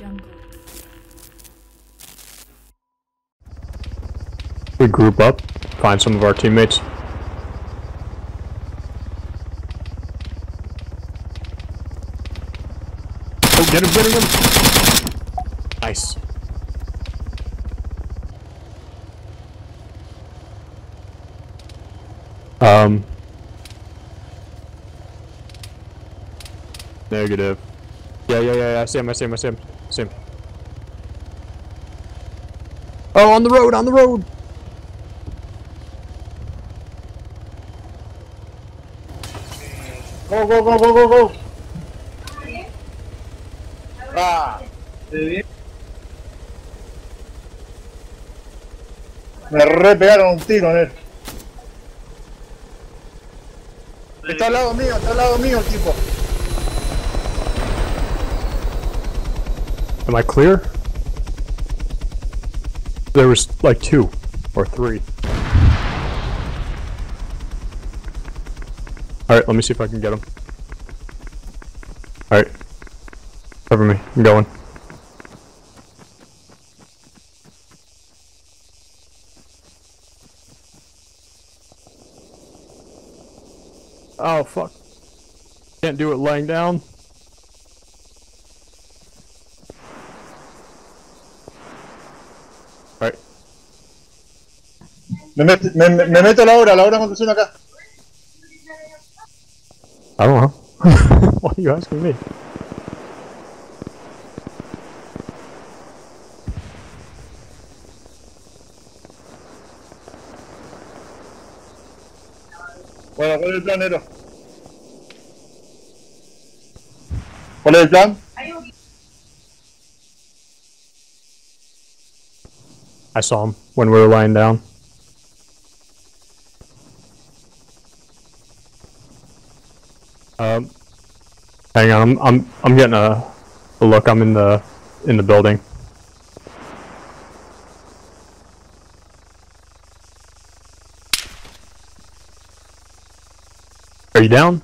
jungle. We group up, find some of our teammates. Oh, get him, get him! Nice. Um. Negative. Yeah, yeah, yeah, yeah, I see him, I see him, I see him. Him. Oh, on the road, on the road! Go, go, go, go, go, go. Ah. Me re pegaron un tiro en él. Está al lado mío, está al lado mío el tipo. Am I clear? There was like two or three. Alright, let me see if I can get him. Alright. Cover me. I'm going. Oh, fuck. Can't do it laying down. Me, met- me, me- me meto a la hora, la hora acá. I don't know. Why are you asking me? Bueno, ¿cuál es el plan, Nero? ¿Cuál es el plan? I saw him when we were lying down. Um, hang on, I'm I'm I'm getting a, a look. I'm in the in the building. Are you down?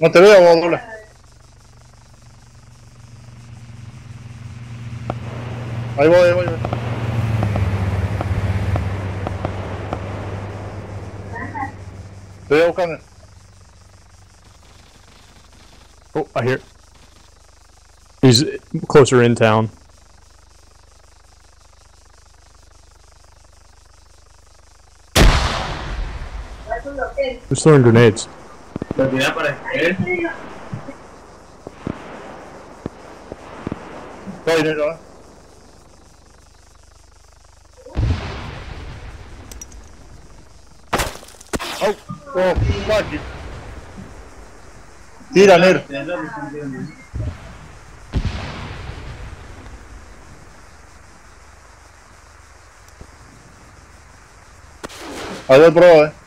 No te veo, doble. Ahí voy, ahí voy. Te voy a buscar. Oh, I hear. He's closer in town. Who's throwing grenades? Voy, Nero, eh. Oh, oh, fuck it. Tira, Nero. Adiós, pro, eh.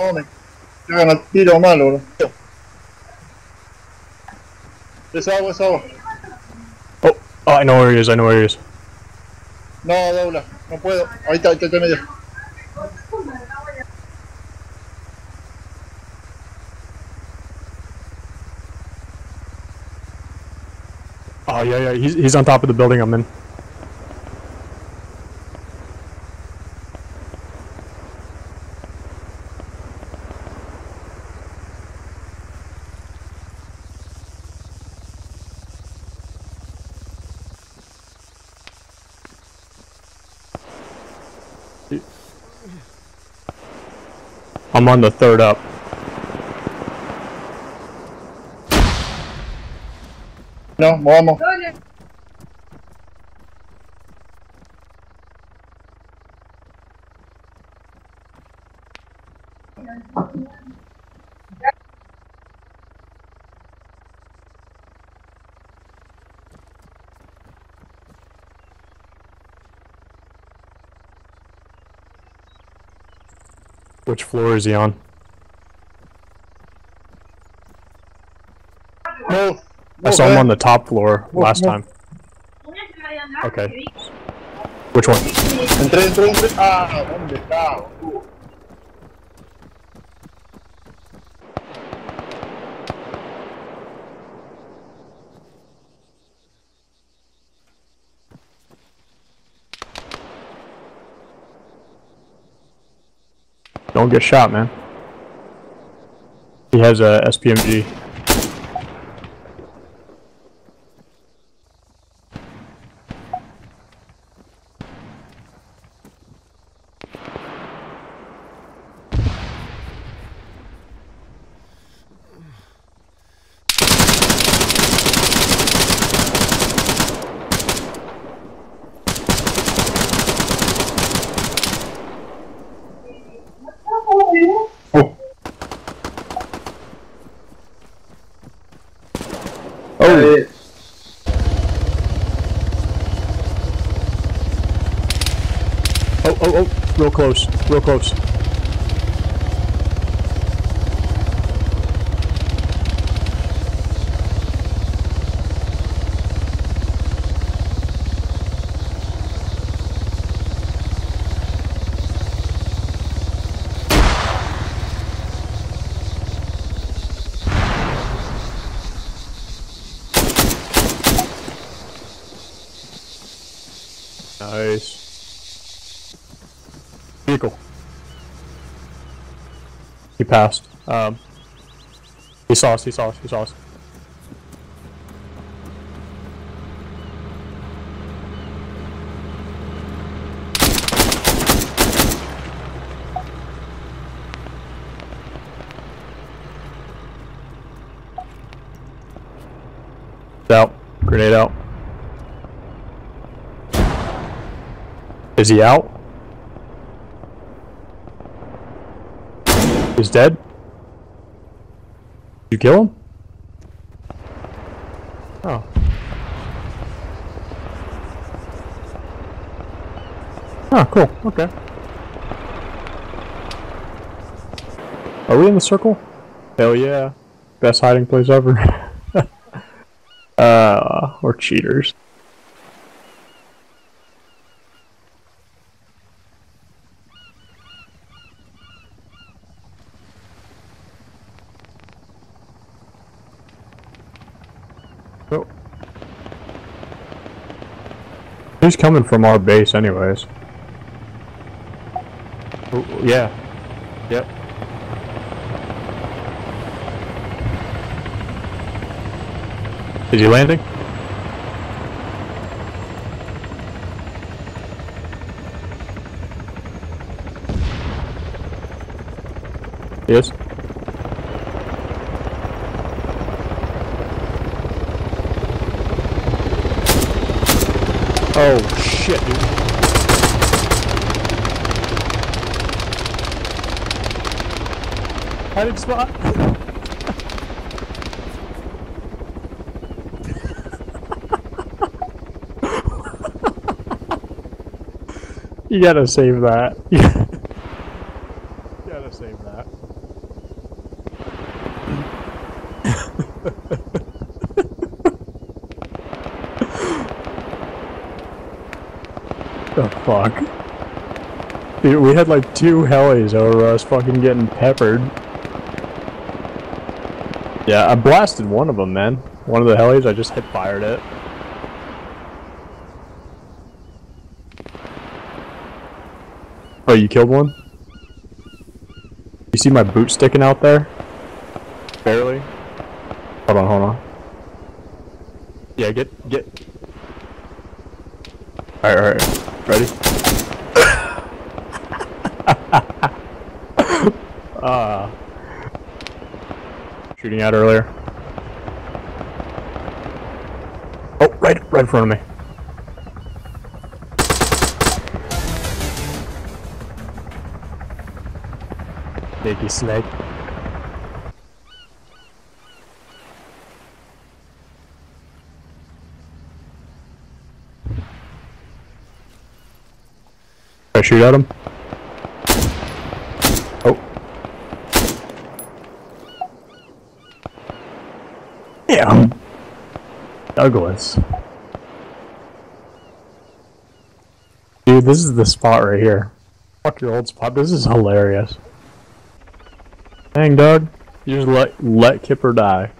No, me cagan al tiro malo, bro. Es agua, es agua. Oh, oh, I know where he is. I know where he is. No, dobla, no puedo. Ahí está, ahí está, está en medio. Oh yeah, yeah. He's he's on top of the building I'm in. I'm on the third up. No, vamos. Which floor is he on? No. I saw him on the top floor last time. Okay. Which one? Entré, entré, entré. Ah, ¿dónde está? Don't get shot, man. He has a SPMG. Oh, Oh, oh, oh, oh, real close, real close. Nice. Vehicle. He passed. Um, he saw us, he saw us, he saw us. Out. Grenade out. Is he out? He's dead? You kill him? Oh. Oh, cool. Okay. Are we in the circle? Hell yeah. Best hiding place ever. uh, we're cheaters. He's coming from our base anyways. Yeah. Yep. Is he landing? Yes. Oh shit, dude. Hiding spot. you gotta save that. you gotta save that. The fuck? Dude, we had like two helis over us fucking getting peppered. Yeah, I blasted one of them, man. One of the helis, I just hit fired it. Oh, you killed one? You see my boot sticking out there? Barely. Hold on, hold on. Yeah, get, get. Alright, alright. Ready? Ah. Shooting out earlier. Oh, right, right in front of me. Sneaky snake. I shoot at him? Oh. Yeah. Douglas. Dude, this is the spot right here. Fuck your old spot. This is hilarious. Dang, Doug. You just let let Kipper die.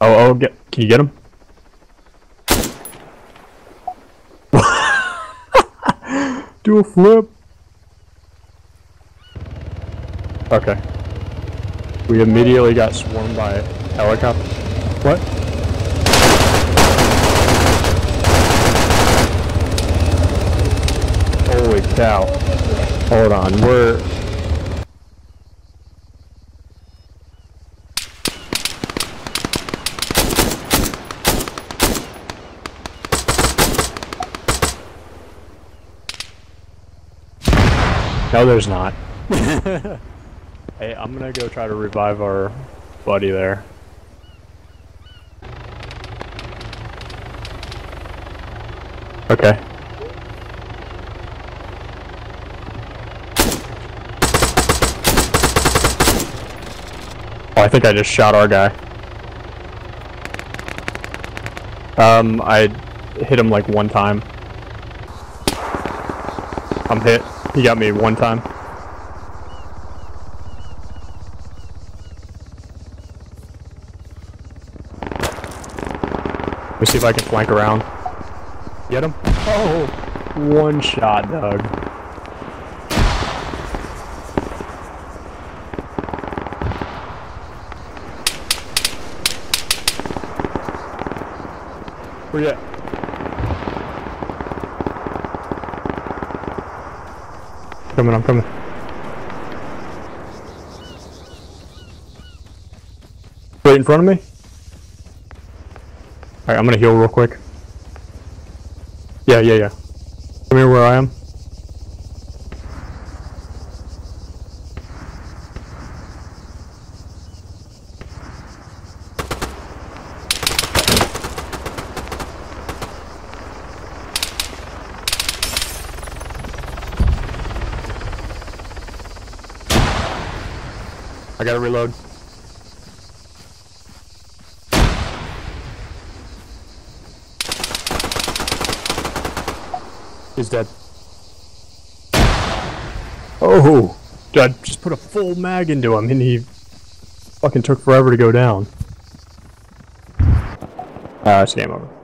Oh, oh, get. Can you get him? Do a flip. Okay. We immediately got swarmed by a helicopter. What? Holy cow. Hold on, we're... No, there's not. hey, I'm gonna go try to revive our buddy there. Okay. Oh, I think I just shot our guy. Um, I hit him like one time. I'm hit. He got me one time. Let me see if I can flank around. Get him? Oh, one shot, Doug. Where you at? Coming, I'm coming. Right in front of me? Alright, I'm gonna heal real quick. Yeah, yeah, yeah. Come here where I am. Gotta reload. He's dead. Oh! I just put a full mag into him and he fucking took forever to go down. Ah, uh, it's game over.